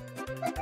Música